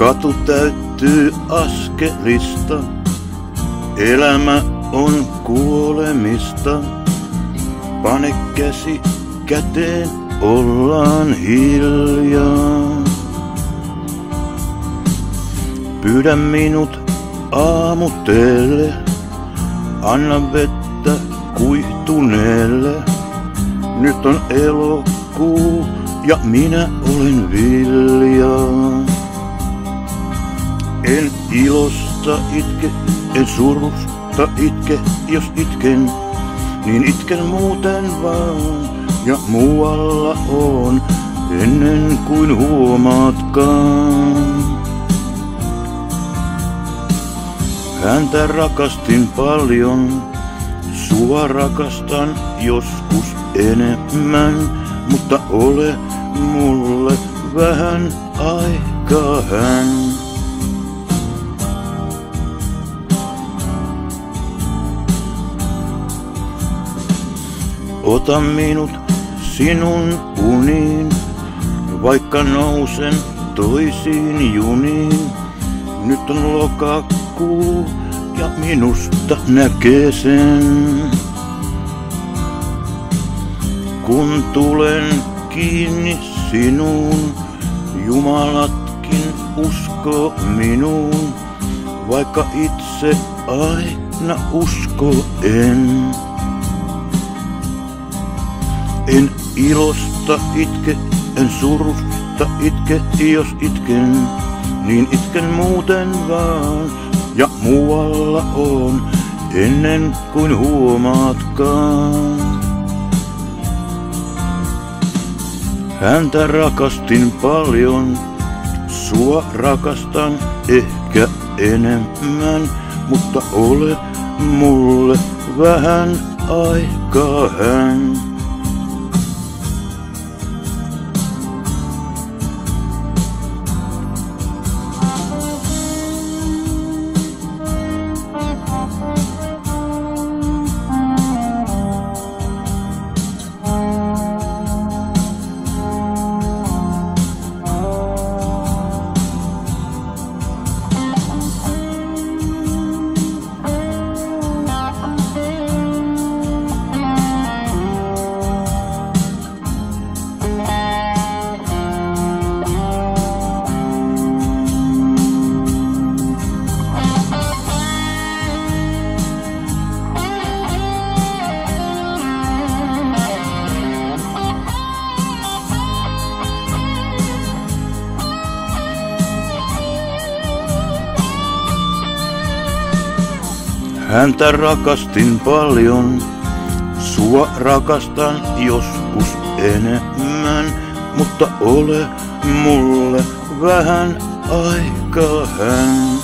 Katu täyttyy askelista, elämä on kuolemista. Pane käsi käteen, ollaan hiljaa. Pyydä minut aamutelle, anna vettä kuihtuneelle. Nyt on elokuu ja minä olen viljaa. Ilosta itke, en surusta itke, jos itken, niin itken muuten vaan. Ja muualla on ennen kuin huomaatkaan. Häntä rakastin paljon, sua rakastan joskus enemmän, mutta ole mulle vähän aikaa hän. Ota minut sinun uniin, vaikka nousen toisiin juniin. Nyt on lokakuu ja minusta näkee sen. Kun tulen kiinni sinuun, Jumalatkin usko minuun, vaikka itse aina usko en. En ilosta itke, en surusta itke, jos itken, niin itken muuten vaan. Ja muualla on ennen kuin huomaatkaan. Häntä rakastin paljon, sua rakastan ehkä enemmän, mutta ole mulle vähän aikaa hän. Häntä rakastin paljon, sua rakastan joskus enemmän, mutta ole mulle vähän aikaa hän.